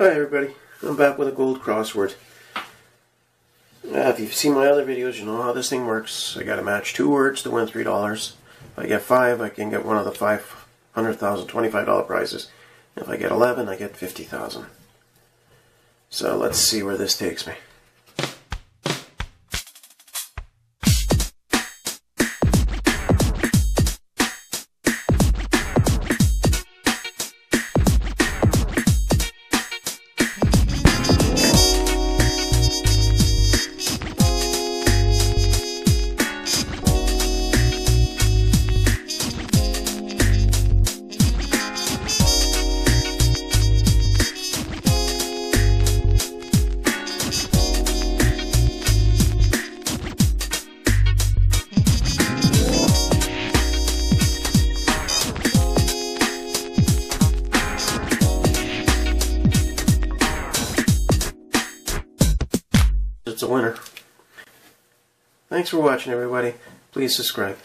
Hi everybody, I'm back with a gold crossword. Uh, if you've seen my other videos, you know how this thing works. I gotta match two words to win $3. If I get five, I can get one of the $500,000 $25 prizes. If I get 11, I get 50000 So let's see where this takes me. It's a winner. Thanks for watching, everybody. Please subscribe.